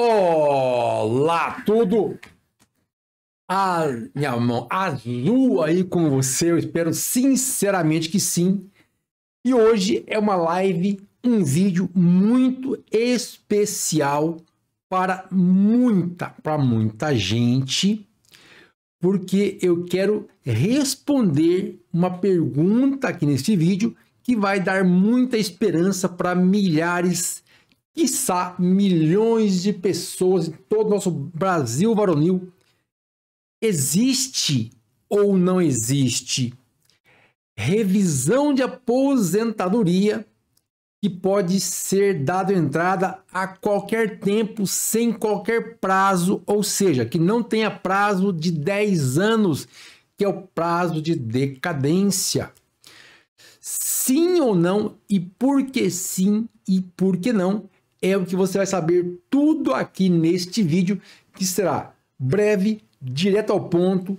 Olá, tudo! A minha mão azul aí com você, eu espero sinceramente que sim. E hoje é uma live, um vídeo muito especial para muita, para muita gente, porque eu quero responder uma pergunta aqui nesse vídeo que vai dar muita esperança para milhares, quiçá milhões de pessoas em todo o nosso Brasil varonil. Existe ou não existe revisão de aposentadoria que pode ser dado entrada a qualquer tempo, sem qualquer prazo, ou seja, que não tenha prazo de 10 anos, que é o prazo de decadência. Sim ou não e por que sim e por que não é o que você vai saber tudo aqui neste vídeo que será breve, direto ao ponto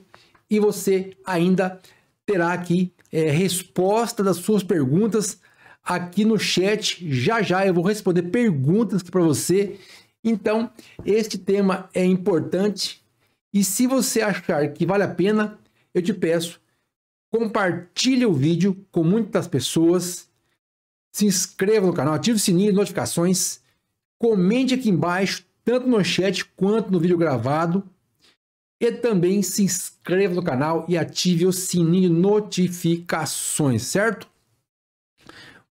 e você ainda terá aqui é, resposta das suas perguntas aqui no chat. Já já eu vou responder perguntas para você. Então, este tema é importante e se você achar que vale a pena, eu te peço compartilhe o vídeo com muitas pessoas, se inscreva no canal, ative o sininho de notificações, comente aqui embaixo, tanto no chat quanto no vídeo gravado, e também se inscreva no canal e ative o sininho de notificações, certo?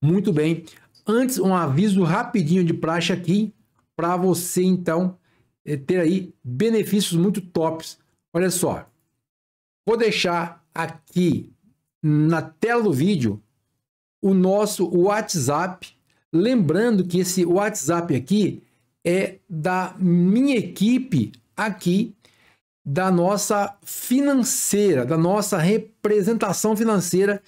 Muito bem. Antes, um aviso rapidinho de praxe aqui, para você então eh, ter aí benefícios muito tops. Olha só, vou deixar aqui na tela do vídeo o nosso WhatsApp. Lembrando que esse WhatsApp aqui é da minha equipe aqui, da nossa financeira, da nossa representação financeira,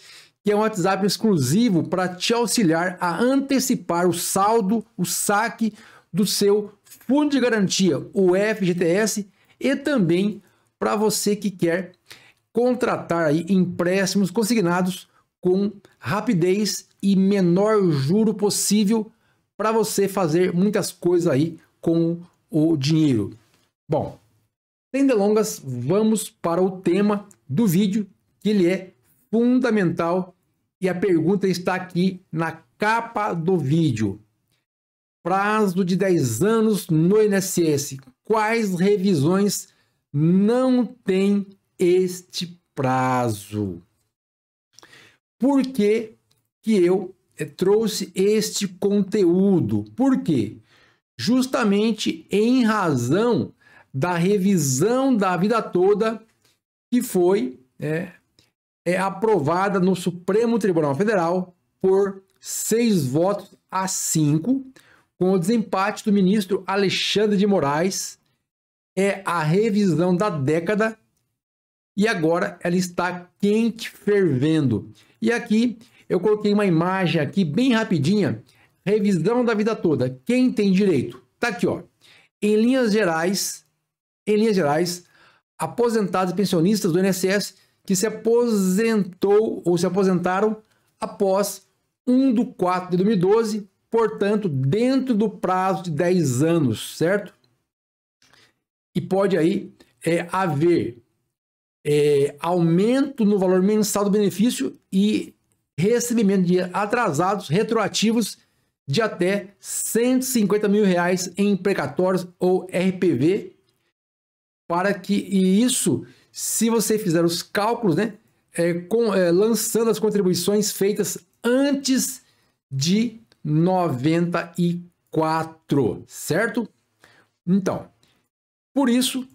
que é um WhatsApp exclusivo para te auxiliar a antecipar o saldo, o saque do seu fundo de garantia, o FGTS, e também para você que quer contratar aí empréstimos consignados com rapidez e menor juro possível para você fazer muitas coisas aí com o dinheiro. Bom, sem delongas, vamos para o tema do vídeo, que ele é fundamental e a pergunta está aqui na capa do vídeo. Prazo de 10 anos no INSS. Quais revisões não tem este prazo. Por que, que eu eh, trouxe este conteúdo? Por quê? Justamente em razão da revisão da vida toda que foi é, é aprovada no Supremo Tribunal Federal por seis votos a cinco, com o desempate do ministro Alexandre de Moraes. É a revisão da década e agora ela está quente, fervendo. E aqui eu coloquei uma imagem aqui bem rapidinha, revisão da vida toda. Quem tem direito? Tá aqui, ó. Em linhas gerais, em linhas gerais, aposentados e pensionistas do INSS que se aposentou ou se aposentaram após 1 de 4 de 2012, portanto, dentro do prazo de 10 anos, certo? E pode aí é, haver é, aumento no valor mensal do benefício e recebimento de atrasados retroativos de até 150 mil reais em precatórios ou RPV, para que e isso, se você fizer os cálculos, né, é, com, é, lançando as contribuições feitas antes de 94, certo? Então, por isso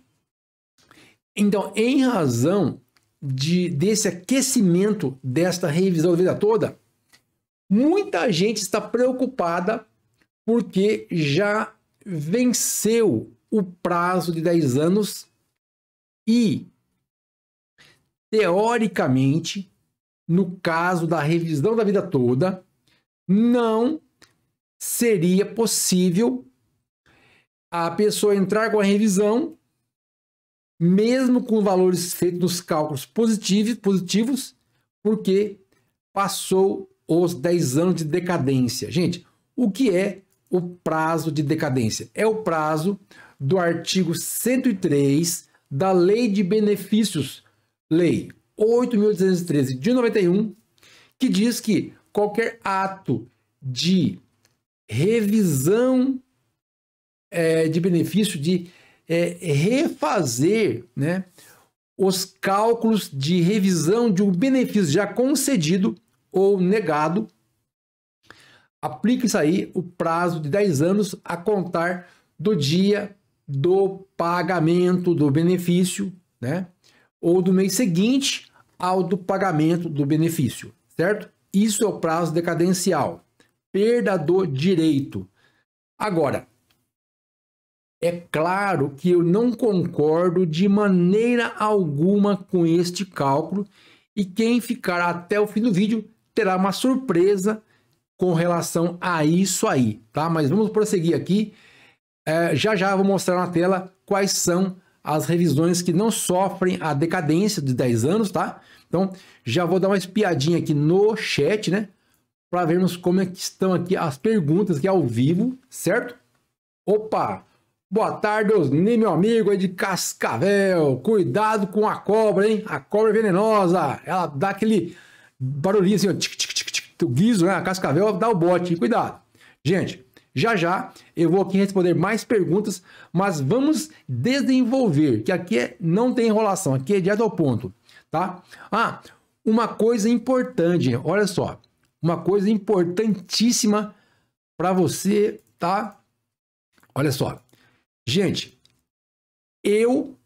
então, em razão de, desse aquecimento desta revisão da vida toda, muita gente está preocupada porque já venceu o prazo de 10 anos e, teoricamente, no caso da revisão da vida toda, não seria possível a pessoa entrar com a revisão mesmo com valores feitos nos cálculos positivos, positivos, porque passou os 10 anos de decadência. Gente, o que é o prazo de decadência? É o prazo do artigo 103 da Lei de Benefícios, Lei 8.213 de 91, que diz que qualquer ato de revisão é, de benefício, de é, refazer né, os cálculos de revisão de um benefício já concedido ou negado, aplica isso aí o prazo de 10 anos a contar do dia do pagamento do benefício, né? Ou do mês seguinte ao do pagamento do benefício, certo? Isso é o prazo decadencial, perda do direito. Agora, é claro que eu não concordo de maneira alguma com este cálculo e quem ficar até o fim do vídeo terá uma surpresa com relação a isso aí, tá? Mas vamos prosseguir aqui. É, já já vou mostrar na tela quais são as revisões que não sofrem a decadência de 10 anos, tá? Então, já vou dar uma espiadinha aqui no chat, né? Para vermos como é que estão aqui as perguntas aqui ao vivo, certo? Opa! Boa tarde, Osni, meu amigo aí de Cascavel. Cuidado com a cobra, hein? A cobra é venenosa. Ela dá aquele barulhinho assim, ó, tic, tic, tic, tic, o guizo, né? A Cascavel dá o bote, cuidado. Gente, já já eu vou aqui responder mais perguntas, mas vamos desenvolver, que aqui é, não tem enrolação, aqui é direto ao ponto, tá? Ah, uma coisa importante, olha só, uma coisa importantíssima para você, tá? Olha só, gente, eu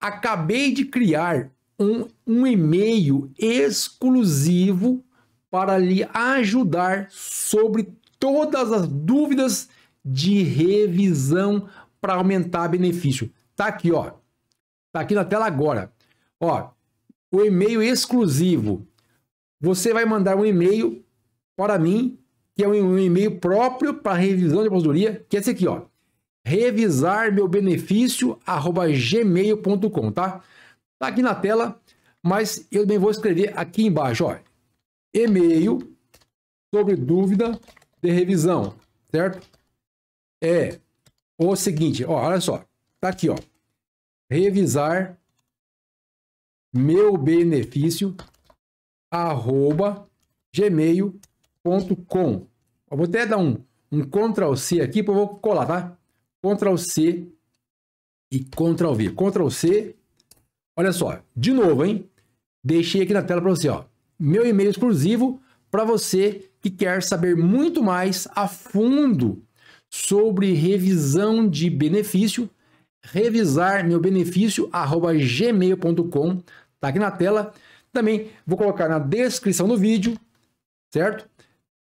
acabei de criar um, um e-mail exclusivo para lhe ajudar sobre todas as dúvidas de revisão para aumentar benefício. Tá aqui, ó. Tá aqui na tela agora. Ó, o e-mail exclusivo. Você vai mandar um e-mail para mim, que é um e-mail próprio para revisão de aposentadoria, que é esse aqui, ó. Revisar meu benefício gmail.com, tá? Tá aqui na tela, mas eu também vou escrever aqui embaixo, ó. E-mail sobre dúvida de revisão, certo? É o seguinte, ó, olha só. Tá aqui, ó. Revisar meu benefício arroba gmail.com. Vou até dar um, um Ctrl C aqui, para eu colar, tá? Ctrl C e Ctrl V. Ctrl C Olha só, de novo, hein? Deixei aqui na tela para você, ó. Meu e-mail exclusivo para você que quer saber muito mais a fundo sobre revisão de benefício. Revisar meu benefício gmail.com. Tá aqui na tela. Também vou colocar na descrição do vídeo, certo?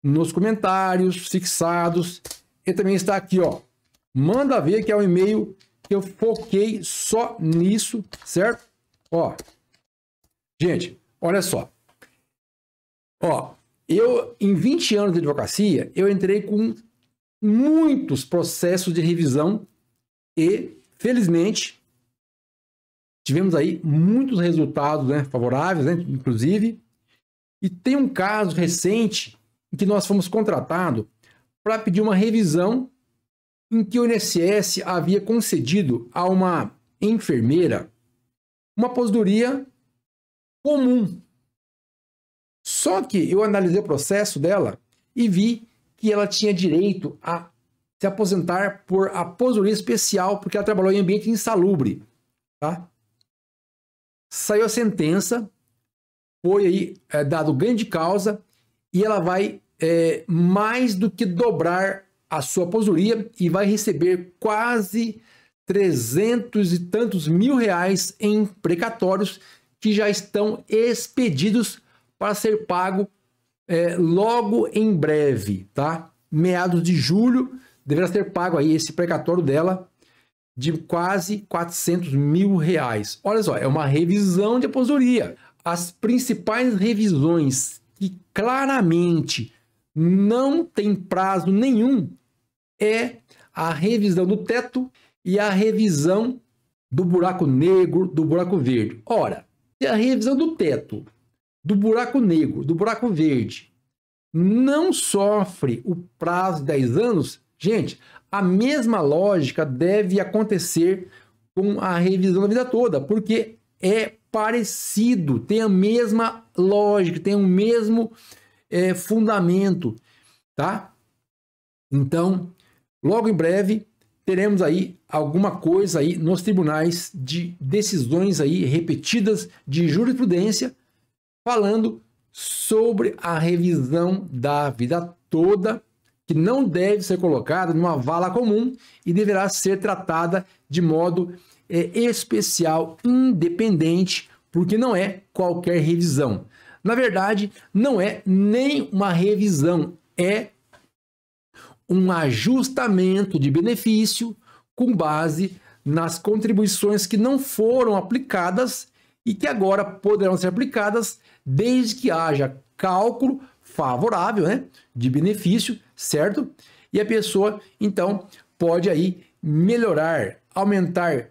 Nos comentários fixados. E também está aqui, ó. Manda ver que é um e-mail que eu foquei só nisso, certo? Ó, gente, olha só. Ó, eu, em 20 anos de advocacia, eu entrei com muitos processos de revisão e, felizmente, tivemos aí muitos resultados né, favoráveis, né, inclusive. E tem um caso recente em que nós fomos contratados para pedir uma revisão em que o INSS havia concedido a uma enfermeira uma aposentadoria comum. Só que eu analisei o processo dela e vi que ela tinha direito a se aposentar por aposentadoria especial porque ela trabalhou em ambiente insalubre, tá? Saiu a sentença, foi aí é, dado ganho de causa e ela vai é, mais do que dobrar a sua aposentadoria e vai receber quase trezentos e tantos mil reais em precatórios que já estão expedidos para ser pago é, logo em breve, tá? Meados de julho deverá ser pago aí esse precatório dela de quase 400 mil reais. Olha só, é uma revisão de aposentadoria. As principais revisões que claramente não tem prazo nenhum é a revisão do teto e a revisão do buraco negro, do buraco verde. Ora, se a revisão do teto, do buraco negro, do buraco verde, não sofre o prazo de 10 anos, Gente, a mesma lógica deve acontecer com a revisão da vida toda, porque é parecido, tem a mesma lógica, tem o mesmo é, fundamento, tá? Então, logo em breve teremos aí alguma coisa aí nos tribunais de decisões aí repetidas de jurisprudência falando sobre a revisão da vida toda que não deve ser colocada numa vala comum e deverá ser tratada de modo é, especial, independente, porque não é qualquer revisão. Na verdade, não é nem uma revisão, é um ajustamento de benefício com base nas contribuições que não foram aplicadas e que agora poderão ser aplicadas desde que haja cálculo favorável, né, de benefício, certo? E a pessoa, então, pode aí melhorar, aumentar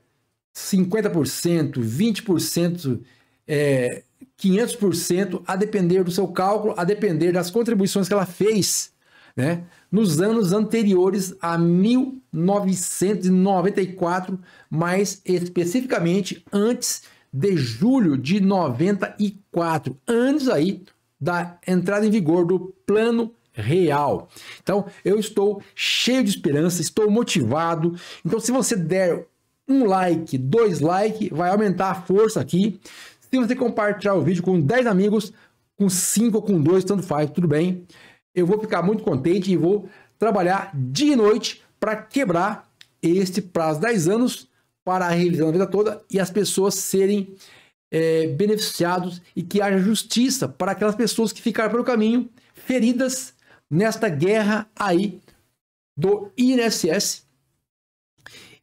50%, 20%, é, 500%, a depender do seu cálculo, a depender das contribuições que ela fez, né? Nos anos anteriores a 1994, mais especificamente antes de julho de 94, antes aí da entrada em vigor do Plano Real. Então, eu estou cheio de esperança, estou motivado. Então, se você der um like, dois likes, vai aumentar a força aqui. Se você compartilhar o vídeo com 10 amigos, com 5 ou com 2, tanto faz, tudo bem. Eu vou ficar muito contente e vou trabalhar dia e noite para quebrar este prazo de 10 anos para a revisão da vida toda e as pessoas serem é, beneficiados e que haja justiça para aquelas pessoas que ficaram pelo caminho feridas nesta guerra aí do INSS.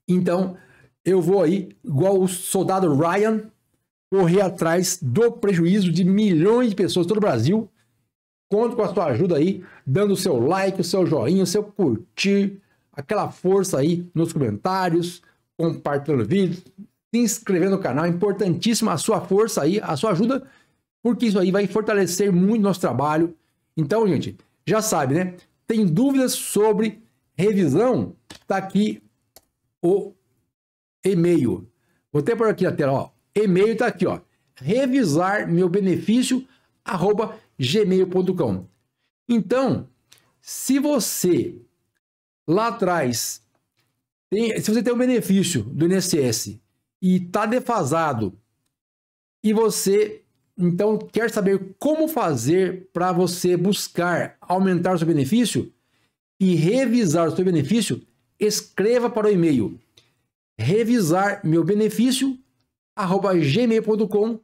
Então, eu vou aí, igual o soldado Ryan, correr atrás do prejuízo de milhões de pessoas todo o Brasil. Conto com a sua ajuda aí, dando o seu like, o seu joinha, o seu curtir, aquela força aí nos comentários, compartilhando o vídeo, se inscrever no canal. É importantíssima a sua força aí, a sua ajuda, porque isso aí vai fortalecer muito nosso trabalho. Então, gente, já sabe, né? Tem dúvidas sobre revisão? Tá aqui o e-mail. Vou até por aqui na tela, ó. E-mail tá aqui, ó. Revisar meu benefício arroba gmail.com. Então, se você lá atrás tem, se você tem um benefício do INSS e está defasado e você então quer saber como fazer para você buscar aumentar o seu benefício e revisar o seu benefício, escreva para o e-mail revisar meu benefício arroba gmail.com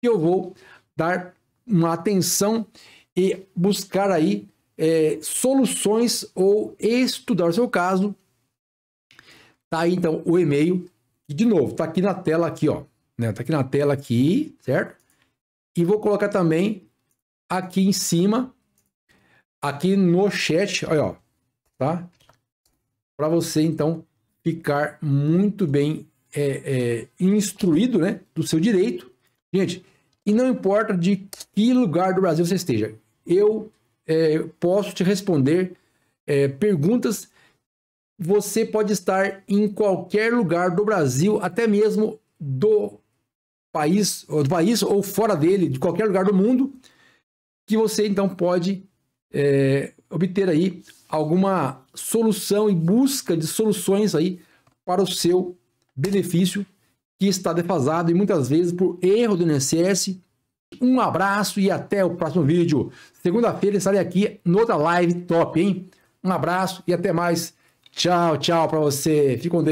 que eu vou dar uma atenção e buscar aí é, soluções ou estudar o seu caso. Tá aí então o e-mail e de novo tá aqui na tela aqui ó, né? Tá aqui na tela aqui, certo? E vou colocar também aqui em cima, aqui no chat, olha ó, tá? Para você então ficar muito bem é, é, instruído né, do seu direito. Gente, e não importa de que lugar do Brasil você esteja, eu é, posso te responder é, perguntas. Você pode estar em qualquer lugar do Brasil, até mesmo do país, ou do país ou fora dele, de qualquer lugar do mundo, que você então pode é, obter aí alguma solução e busca de soluções aí para o seu benefício que está defasado e muitas vezes por erro do INSS. Um abraço e até o próximo vídeo. Segunda-feira estarei aqui noutra live top, hein? Um abraço e até mais. Tchau, tchau para você. Fique com Deus.